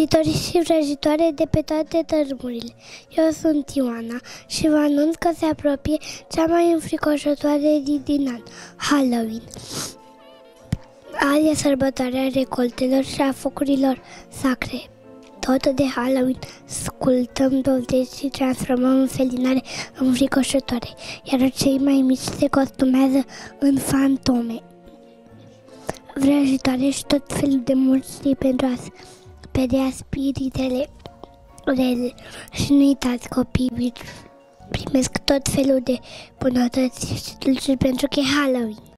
vrăjitori și vrăjitoare de pe toate tărâmurile. Eu sunt Ioana și vă anunț că se apropie cea mai înfricoșătoare zi din an, Halloween. Azi e sărbătoarea recoltelor și a focurilor sacre. Tot de Halloween scultăm dovleți și transformăm în felinare înfricoșătoare, iar cei mai mici se costumează în fantome vrăjitoare și tot felul de mulți pentru a speria spiritele rele. Și nu uitați, copiii primesc tot felul de bunătăți și dulciuri pentru că e Halloween.